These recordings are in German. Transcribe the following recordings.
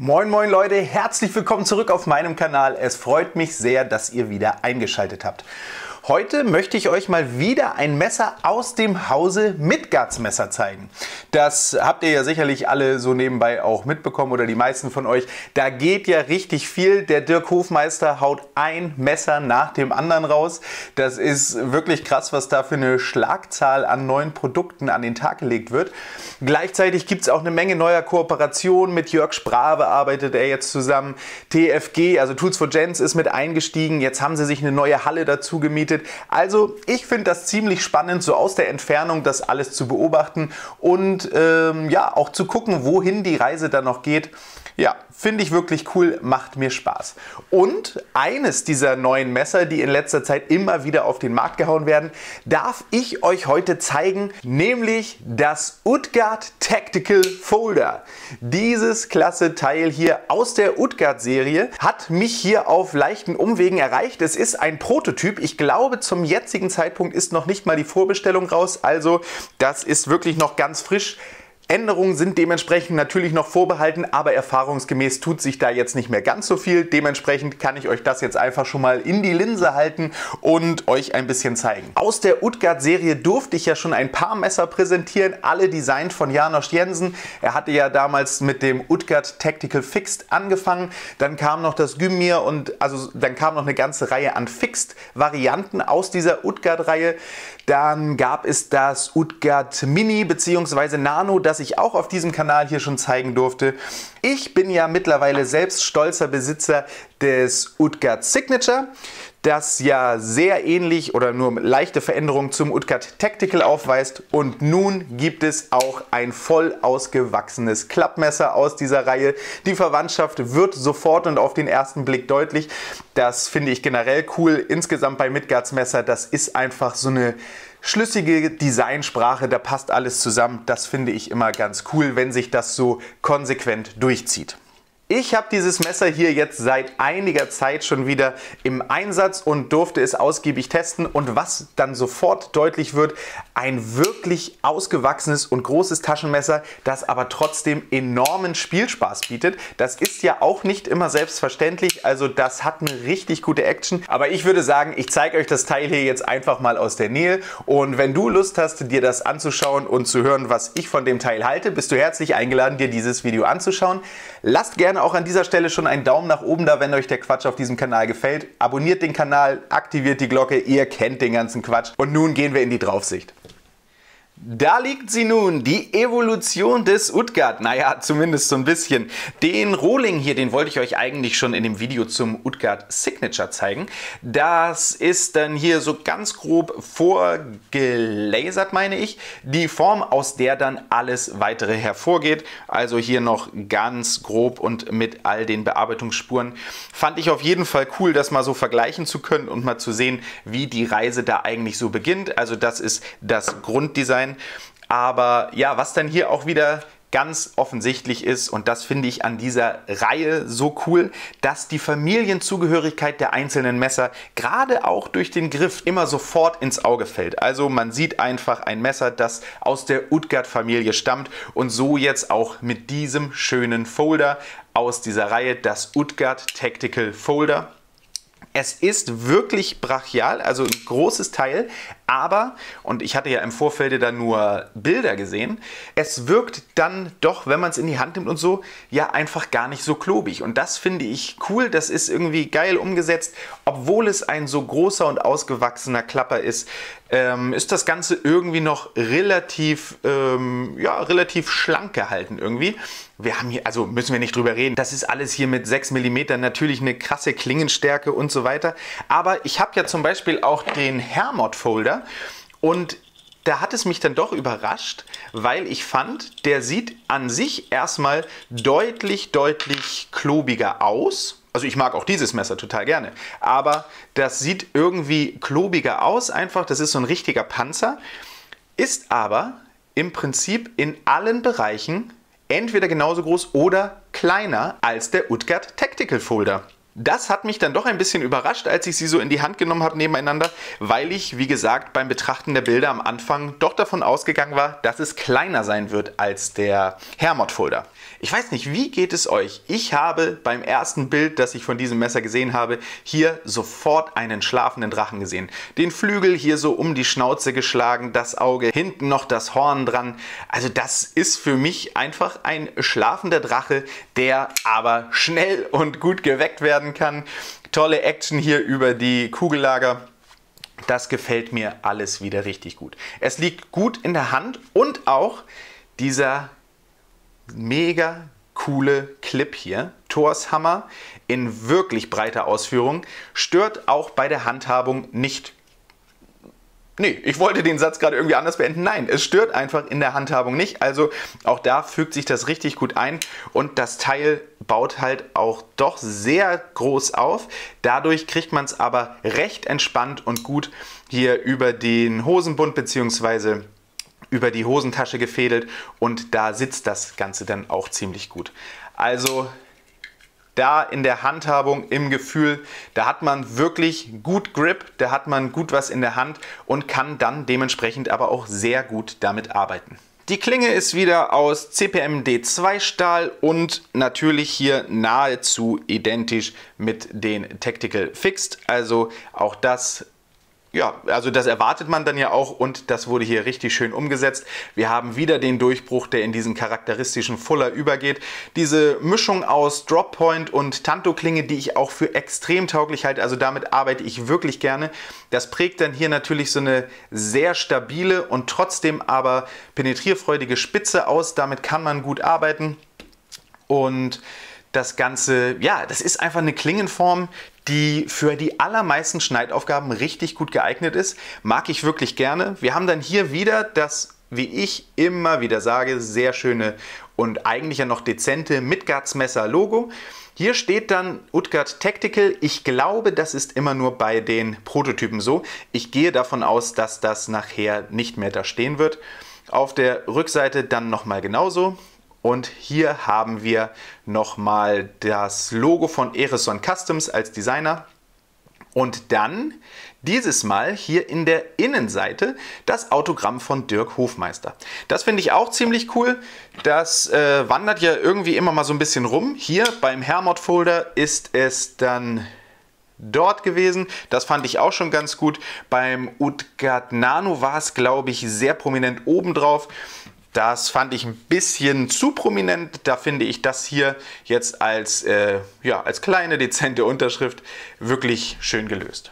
Moin moin Leute, herzlich willkommen zurück auf meinem Kanal. Es freut mich sehr, dass ihr wieder eingeschaltet habt. Heute möchte ich euch mal wieder ein Messer aus dem Hause Midgards Messer zeigen. Das habt ihr ja sicherlich alle so nebenbei auch mitbekommen oder die meisten von euch. Da geht ja richtig viel. Der Dirk Hofmeister haut ein Messer nach dem anderen raus. Das ist wirklich krass, was da für eine Schlagzahl an neuen Produkten an den Tag gelegt wird. Gleichzeitig gibt es auch eine Menge neuer Kooperationen. Mit Jörg Sprave arbeitet er jetzt zusammen. TFG, also Tools for Gens, ist mit eingestiegen. Jetzt haben sie sich eine neue Halle dazu gemietet findet. Also ich finde das ziemlich spannend, so aus der Entfernung das alles zu beobachten und ähm, ja, auch zu gucken, wohin die Reise dann noch geht. Ja, finde ich wirklich cool, macht mir Spaß. Und eines dieser neuen Messer, die in letzter Zeit immer wieder auf den Markt gehauen werden, darf ich euch heute zeigen, nämlich das Utgard Tactical Folder. Dieses klasse Teil hier aus der Utgard Serie hat mich hier auf leichten Umwegen erreicht. Es ist ein Prototyp. Ich glaube, zum jetzigen Zeitpunkt ist noch nicht mal die Vorbestellung raus. Also, das ist wirklich noch ganz frisch. Änderungen sind dementsprechend natürlich noch vorbehalten, aber erfahrungsgemäß tut sich da jetzt nicht mehr ganz so viel. Dementsprechend kann ich euch das jetzt einfach schon mal in die Linse halten und euch ein bisschen zeigen. Aus der Utgard-Serie durfte ich ja schon ein paar Messer präsentieren, alle designt von Janosch Jensen. Er hatte ja damals mit dem Utgard Tactical Fixed angefangen. Dann kam noch das Gymir und also dann kam noch eine ganze Reihe an Fixed-Varianten aus dieser Utgard-Reihe. Dann gab es das Utgard Mini bzw. Nano, das ich auch auf diesem Kanal hier schon zeigen durfte. Ich bin ja mittlerweile selbst stolzer Besitzer des Utgard Signature, das ja sehr ähnlich oder nur leichte Veränderungen zum Utgard Tactical aufweist. Und nun gibt es auch ein voll ausgewachsenes Klappmesser aus dieser Reihe. Die Verwandtschaft wird sofort und auf den ersten Blick deutlich. Das finde ich generell cool. Insgesamt bei Midgards Messer, das ist einfach so eine schlüssige Designsprache, da passt alles zusammen. Das finde ich immer ganz cool, wenn sich das so konsequent durchzieht. Ich habe dieses Messer hier jetzt seit einiger Zeit schon wieder im Einsatz und durfte es ausgiebig testen. Und was dann sofort deutlich wird, ein wirklich ausgewachsenes und großes Taschenmesser, das aber trotzdem enormen Spielspaß bietet. Das ist ja auch nicht immer selbstverständlich, also das hat eine richtig gute Action. Aber ich würde sagen, ich zeige euch das Teil hier jetzt einfach mal aus der Nähe. Und wenn du Lust hast, dir das anzuschauen und zu hören, was ich von dem Teil halte, bist du herzlich eingeladen, dir dieses Video anzuschauen. Lasst gerne gerne auch an dieser Stelle schon einen Daumen nach oben da, wenn euch der Quatsch auf diesem Kanal gefällt. Abonniert den Kanal, aktiviert die Glocke, ihr kennt den ganzen Quatsch. Und nun gehen wir in die Draufsicht. Da liegt sie nun, die Evolution des Utgard. Naja, zumindest so ein bisschen. Den Rohling hier, den wollte ich euch eigentlich schon in dem Video zum Utgard Signature zeigen. Das ist dann hier so ganz grob vorgelasert, meine ich. Die Form, aus der dann alles weitere hervorgeht. Also hier noch ganz grob und mit all den Bearbeitungsspuren. Fand ich auf jeden Fall cool, das mal so vergleichen zu können und mal zu sehen, wie die Reise da eigentlich so beginnt. Also das ist das Grunddesign sein. Aber ja, was dann hier auch wieder ganz offensichtlich ist, und das finde ich an dieser Reihe so cool, dass die Familienzugehörigkeit der einzelnen Messer gerade auch durch den Griff immer sofort ins Auge fällt. Also man sieht einfach ein Messer, das aus der Utgard-Familie stammt und so jetzt auch mit diesem schönen Folder aus dieser Reihe, das Utgard Tactical Folder. Es ist wirklich brachial, also ein großes Teil, aber, und ich hatte ja im Vorfeld da nur Bilder gesehen, es wirkt dann doch, wenn man es in die Hand nimmt und so, ja einfach gar nicht so klobig. Und das finde ich cool, das ist irgendwie geil umgesetzt. Obwohl es ein so großer und ausgewachsener Klapper ist, ähm, ist das Ganze irgendwie noch relativ, ähm, ja, relativ schlank gehalten irgendwie. Wir haben hier, also müssen wir nicht drüber reden, das ist alles hier mit 6 mm, natürlich eine krasse Klingenstärke und so weiter. Aber ich habe ja zum Beispiel auch den Hermod-Folder und da hat es mich dann doch überrascht, weil ich fand, der sieht an sich erstmal deutlich, deutlich klobiger aus. Also ich mag auch dieses Messer total gerne, aber das sieht irgendwie klobiger aus einfach. Das ist so ein richtiger Panzer, ist aber im Prinzip in allen Bereichen entweder genauso groß oder kleiner als der Utgard Tactical Folder. Das hat mich dann doch ein bisschen überrascht, als ich sie so in die Hand genommen habe nebeneinander, weil ich, wie gesagt, beim Betrachten der Bilder am Anfang doch davon ausgegangen war, dass es kleiner sein wird als der Hermod Folder. Ich weiß nicht, wie geht es euch? Ich habe beim ersten Bild, das ich von diesem Messer gesehen habe, hier sofort einen schlafenden Drachen gesehen. Den Flügel hier so um die Schnauze geschlagen, das Auge, hinten noch das Horn dran. Also das ist für mich einfach ein schlafender Drache, der aber schnell und gut geweckt werden kann. Tolle Action hier über die Kugellager. Das gefällt mir alles wieder richtig gut. Es liegt gut in der Hand und auch dieser mega coole Clip hier. Thors Hammer in wirklich breiter Ausführung. Stört auch bei der Handhabung nicht. Nee, ich wollte den Satz gerade irgendwie anders beenden. Nein, es stört einfach in der Handhabung nicht. Also auch da fügt sich das richtig gut ein. Und das Teil baut halt auch doch sehr groß auf. Dadurch kriegt man es aber recht entspannt und gut hier über den Hosenbund bzw über die Hosentasche gefädelt und da sitzt das Ganze dann auch ziemlich gut. Also da in der Handhabung, im Gefühl, da hat man wirklich gut Grip, da hat man gut was in der Hand und kann dann dementsprechend aber auch sehr gut damit arbeiten. Die Klinge ist wieder aus CPM D2 Stahl und natürlich hier nahezu identisch mit den Tactical Fixed. Also auch das ja, also das erwartet man dann ja auch und das wurde hier richtig schön umgesetzt. Wir haben wieder den Durchbruch, der in diesen charakteristischen Fuller übergeht. Diese Mischung aus Droppoint und Tanto-Klinge, die ich auch für extrem tauglich halte, also damit arbeite ich wirklich gerne. Das prägt dann hier natürlich so eine sehr stabile und trotzdem aber penetrierfreudige Spitze aus. Damit kann man gut arbeiten und das Ganze, ja, das ist einfach eine Klingenform, die für die allermeisten Schneidaufgaben richtig gut geeignet ist. Mag ich wirklich gerne. Wir haben dann hier wieder das, wie ich immer wieder sage, sehr schöne und eigentlich ja noch dezente Midgards Messer Logo. Hier steht dann Utgard Tactical. Ich glaube, das ist immer nur bei den Prototypen so. Ich gehe davon aus, dass das nachher nicht mehr da stehen wird. Auf der Rückseite dann nochmal genauso. Und hier haben wir nochmal das Logo von Ereson Customs als Designer. Und dann dieses Mal hier in der Innenseite das Autogramm von Dirk Hofmeister. Das finde ich auch ziemlich cool. Das äh, wandert ja irgendwie immer mal so ein bisschen rum. Hier beim Hermod Folder ist es dann dort gewesen. Das fand ich auch schon ganz gut. Beim Utgard Nano war es, glaube ich, sehr prominent oben drauf. Das fand ich ein bisschen zu prominent. Da finde ich das hier jetzt als, äh, ja, als kleine, dezente Unterschrift wirklich schön gelöst.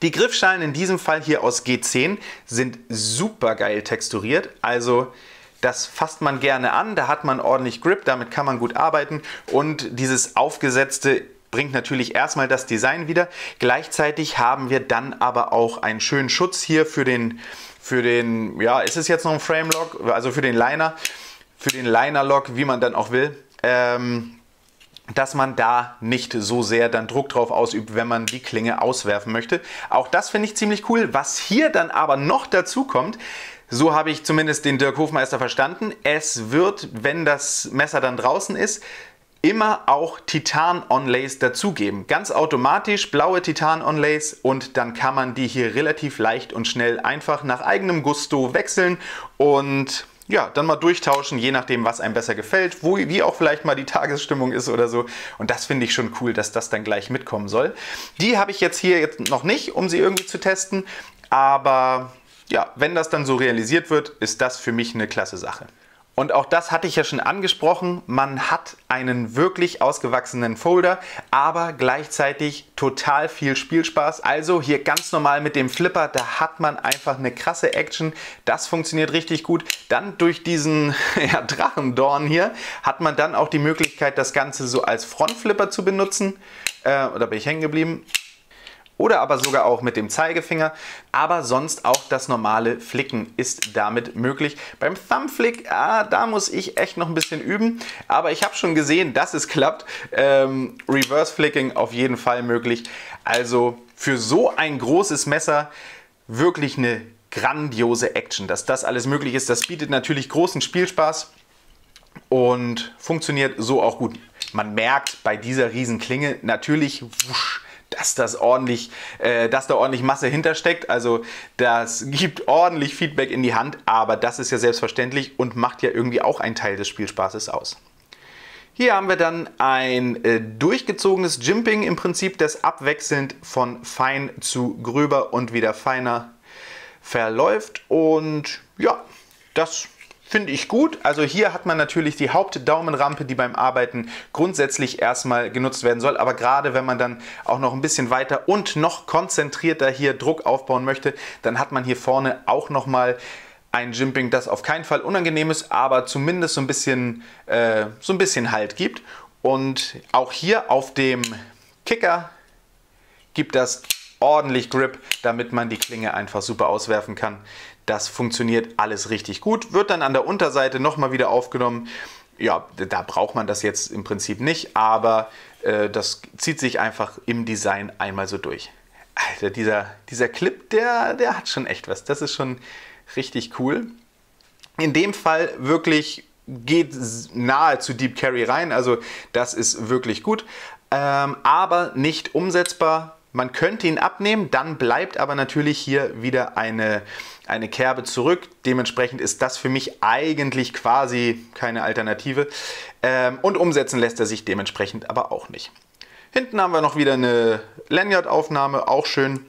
Die Griffschalen in diesem Fall hier aus G10 sind super geil texturiert. Also das fasst man gerne an, da hat man ordentlich Grip, damit kann man gut arbeiten. Und dieses aufgesetzte bringt natürlich erstmal das Design wieder. Gleichzeitig haben wir dann aber auch einen schönen Schutz hier für den für den, ja, ist es jetzt noch ein Frame Lock, also für den Liner, für den Liner Lock, wie man dann auch will, ähm, dass man da nicht so sehr dann Druck drauf ausübt, wenn man die Klinge auswerfen möchte. Auch das finde ich ziemlich cool. Was hier dann aber noch dazu kommt, so habe ich zumindest den Dirk Hofmeister verstanden. Es wird, wenn das Messer dann draußen ist, immer auch Titan-Onlays dazugeben. Ganz automatisch blaue Titan-Onlays und dann kann man die hier relativ leicht und schnell einfach nach eigenem Gusto wechseln und ja, dann mal durchtauschen, je nachdem, was einem besser gefällt, wo, wie auch vielleicht mal die Tagesstimmung ist oder so. Und das finde ich schon cool, dass das dann gleich mitkommen soll. Die habe ich jetzt hier jetzt noch nicht, um sie irgendwie zu testen, aber ja, wenn das dann so realisiert wird, ist das für mich eine klasse Sache. Und auch das hatte ich ja schon angesprochen. Man hat einen wirklich ausgewachsenen Folder, aber gleichzeitig total viel Spielspaß. Also hier ganz normal mit dem Flipper, da hat man einfach eine krasse Action. Das funktioniert richtig gut. Dann durch diesen ja, Drachendorn hier hat man dann auch die Möglichkeit, das Ganze so als Frontflipper zu benutzen. Äh, oder bin ich hängen geblieben? Oder aber sogar auch mit dem Zeigefinger. Aber sonst auch das normale Flicken ist damit möglich. Beim Thumbflick, ah, da muss ich echt noch ein bisschen üben. Aber ich habe schon gesehen, dass es klappt. Ähm, Reverse Flicking auf jeden Fall möglich. Also für so ein großes Messer wirklich eine grandiose Action. Dass das alles möglich ist, das bietet natürlich großen Spielspaß. und funktioniert so auch gut. Man merkt bei dieser Riesenklinge natürlich, wusch, dass das ordentlich, äh, dass da ordentlich Masse hintersteckt. Also das gibt ordentlich Feedback in die Hand, aber das ist ja selbstverständlich und macht ja irgendwie auch einen Teil des Spielspaßes aus. Hier haben wir dann ein äh, durchgezogenes Jimping im Prinzip, das abwechselnd von fein zu gröber und wieder feiner verläuft. Und ja, das finde ich gut. Also hier hat man natürlich die Hauptdaumenrampe, die beim Arbeiten grundsätzlich erstmal genutzt werden soll. Aber gerade wenn man dann auch noch ein bisschen weiter und noch konzentrierter hier Druck aufbauen möchte, dann hat man hier vorne auch nochmal ein Jimping, das auf keinen Fall unangenehm ist, aber zumindest so ein bisschen, äh, so ein bisschen Halt gibt. Und auch hier auf dem Kicker gibt das ordentlich Grip, damit man die Klinge einfach super auswerfen kann. Das funktioniert alles richtig gut, wird dann an der Unterseite nochmal wieder aufgenommen. Ja, da braucht man das jetzt im Prinzip nicht, aber äh, das zieht sich einfach im Design einmal so durch. Alter, dieser, dieser Clip, der, der hat schon echt was. Das ist schon richtig cool. In dem Fall wirklich geht nahe zu Deep Carry rein, also das ist wirklich gut, ähm, aber nicht umsetzbar. Man könnte ihn abnehmen, dann bleibt aber natürlich hier wieder eine, eine Kerbe zurück. Dementsprechend ist das für mich eigentlich quasi keine Alternative. Ähm, und umsetzen lässt er sich dementsprechend aber auch nicht. Hinten haben wir noch wieder eine Lanyard-Aufnahme, auch schön.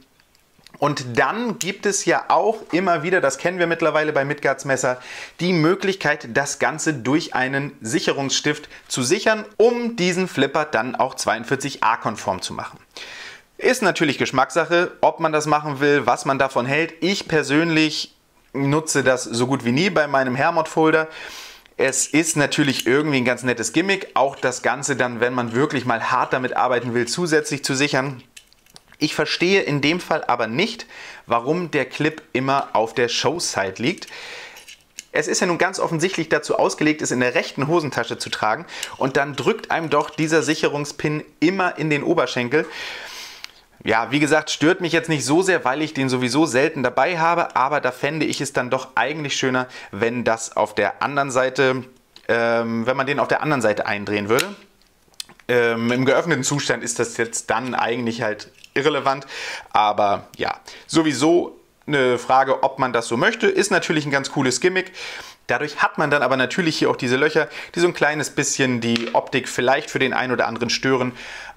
Und dann gibt es ja auch immer wieder, das kennen wir mittlerweile bei Midgards Messer, die Möglichkeit, das Ganze durch einen Sicherungsstift zu sichern, um diesen Flipper dann auch 42a-konform zu machen. Ist natürlich Geschmackssache, ob man das machen will, was man davon hält. Ich persönlich nutze das so gut wie nie bei meinem Hermod-Folder. Es ist natürlich irgendwie ein ganz nettes Gimmick, auch das Ganze dann, wenn man wirklich mal hart damit arbeiten will, zusätzlich zu sichern. Ich verstehe in dem Fall aber nicht, warum der Clip immer auf der Show-Side liegt. Es ist ja nun ganz offensichtlich dazu ausgelegt, es in der rechten Hosentasche zu tragen und dann drückt einem doch dieser Sicherungspin immer in den Oberschenkel. Ja, wie gesagt, stört mich jetzt nicht so sehr, weil ich den sowieso selten dabei habe, aber da fände ich es dann doch eigentlich schöner, wenn das auf der anderen Seite, ähm, wenn man den auf der anderen Seite eindrehen würde. Ähm, Im geöffneten Zustand ist das jetzt dann eigentlich halt irrelevant. Aber ja, sowieso eine Frage, ob man das so möchte, ist natürlich ein ganz cooles Gimmick. Dadurch hat man dann aber natürlich hier auch diese Löcher, die so ein kleines bisschen die Optik vielleicht für den einen oder anderen stören.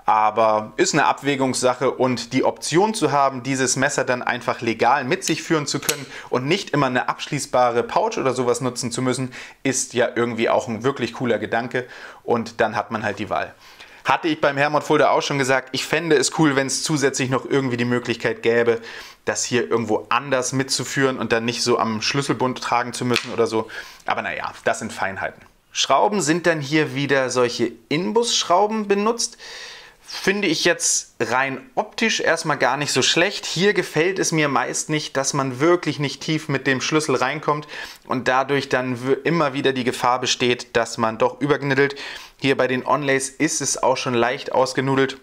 Aber ist eine Abwägungssache und die Option zu haben, dieses Messer dann einfach legal mit sich führen zu können und nicht immer eine abschließbare Pouch oder sowas nutzen zu müssen, ist ja irgendwie auch ein wirklich cooler Gedanke und dann hat man halt die Wahl. Hatte ich beim Hermod Folder auch schon gesagt, ich fände es cool, wenn es zusätzlich noch irgendwie die Möglichkeit gäbe, das hier irgendwo anders mitzuführen und dann nicht so am Schlüsselbund tragen zu müssen oder so. Aber naja, das sind Feinheiten. Schrauben sind dann hier wieder solche Inbus-Schrauben benutzt. Finde ich jetzt rein optisch erstmal gar nicht so schlecht. Hier gefällt es mir meist nicht, dass man wirklich nicht tief mit dem Schlüssel reinkommt und dadurch dann immer wieder die Gefahr besteht, dass man doch überknittelt. Hier bei den Onlays ist es auch schon leicht ausgenudelt.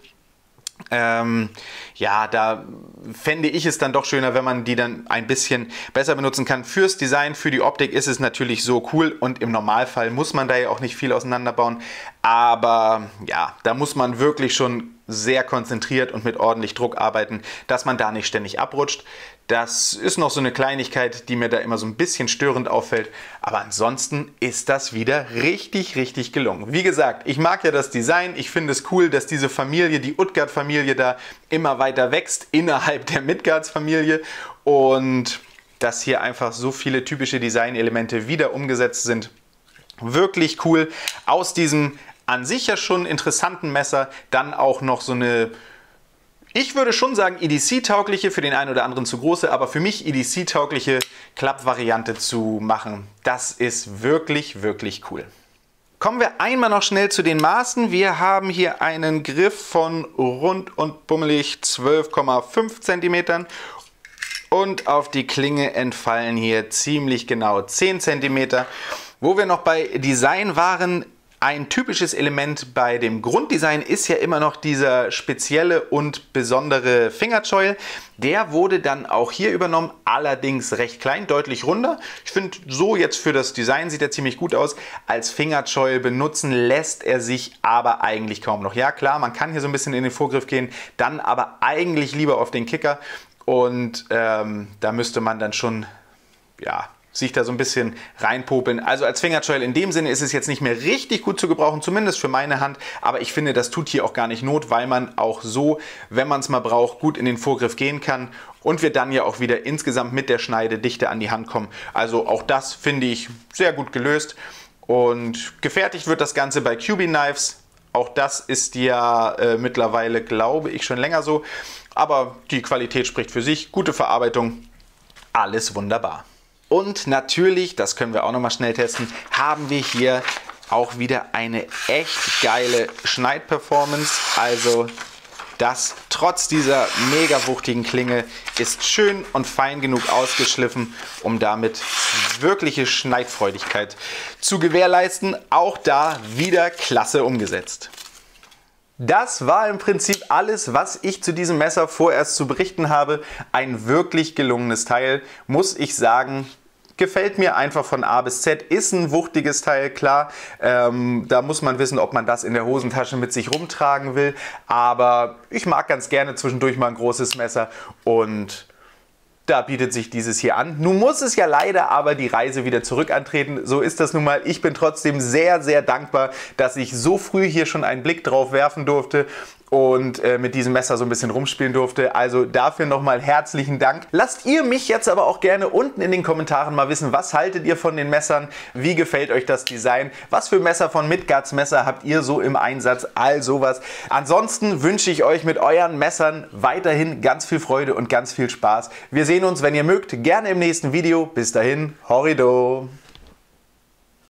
Ähm, ja, da fände ich es dann doch schöner, wenn man die dann ein bisschen besser benutzen kann. Fürs Design, für die Optik ist es natürlich so cool und im Normalfall muss man da ja auch nicht viel auseinanderbauen. Aber ja, da muss man wirklich schon sehr konzentriert und mit ordentlich Druck arbeiten, dass man da nicht ständig abrutscht. Das ist noch so eine Kleinigkeit, die mir da immer so ein bisschen störend auffällt. Aber ansonsten ist das wieder richtig, richtig gelungen. Wie gesagt, ich mag ja das Design. Ich finde es cool, dass diese Familie, die Utgard-Familie da immer weiter wächst innerhalb der Midgards-Familie. Und dass hier einfach so viele typische Designelemente wieder umgesetzt sind. Wirklich cool. Aus diesem an sich ja schon interessanten Messer dann auch noch so eine ich würde schon sagen, EDC-taugliche, für den einen oder anderen zu große, aber für mich EDC-taugliche Klappvariante zu machen, das ist wirklich, wirklich cool. Kommen wir einmal noch schnell zu den Maßen. Wir haben hier einen Griff von rund und bummelig 12,5 cm und auf die Klinge entfallen hier ziemlich genau 10 cm. Wo wir noch bei Design waren, ein typisches Element bei dem Grunddesign ist ja immer noch dieser spezielle und besondere Fingerchoil. Der wurde dann auch hier übernommen, allerdings recht klein, deutlich runder. Ich finde, so jetzt für das Design sieht er ziemlich gut aus. Als Fingerchoil benutzen lässt er sich aber eigentlich kaum noch. Ja klar, man kann hier so ein bisschen in den Vorgriff gehen, dann aber eigentlich lieber auf den Kicker. Und ähm, da müsste man dann schon ja, sich da so ein bisschen reinpopeln. Also als Fingertrail in dem Sinne ist es jetzt nicht mehr richtig gut zu gebrauchen, zumindest für meine Hand. Aber ich finde, das tut hier auch gar nicht Not, weil man auch so, wenn man es mal braucht, gut in den Vorgriff gehen kann und wir dann ja auch wieder insgesamt mit der Schneidedichte an die Hand kommen. Also auch das finde ich sehr gut gelöst. Und gefertigt wird das Ganze bei QB Knives. Auch das ist ja äh, mittlerweile, glaube ich, schon länger so. Aber die Qualität spricht für sich. Gute Verarbeitung. Alles wunderbar. Und natürlich, das können wir auch noch mal schnell testen, haben wir hier auch wieder eine echt geile Schneidperformance. Also das trotz dieser mega wuchtigen Klinge ist schön und fein genug ausgeschliffen, um damit wirkliche Schneidfreudigkeit zu gewährleisten. Auch da wieder klasse umgesetzt. Das war im Prinzip alles, was ich zu diesem Messer vorerst zu berichten habe. Ein wirklich gelungenes Teil, muss ich sagen. Gefällt mir einfach von A bis Z. Ist ein wuchtiges Teil, klar. Ähm, da muss man wissen, ob man das in der Hosentasche mit sich rumtragen will. Aber ich mag ganz gerne zwischendurch mal ein großes Messer und da bietet sich dieses hier an. Nun muss es ja leider aber die Reise wieder zurück antreten. So ist das nun mal. Ich bin trotzdem sehr, sehr dankbar, dass ich so früh hier schon einen Blick drauf werfen durfte und äh, mit diesem Messer so ein bisschen rumspielen durfte. Also dafür nochmal herzlichen Dank. Lasst ihr mich jetzt aber auch gerne unten in den Kommentaren mal wissen, was haltet ihr von den Messern? Wie gefällt euch das Design? Was für Messer von Midgards Messer habt ihr so im Einsatz? All sowas. Ansonsten wünsche ich euch mit euren Messern weiterhin ganz viel Freude und ganz viel Spaß. Wir sehen uns, wenn ihr mögt, gerne im nächsten Video. Bis dahin, Horrido!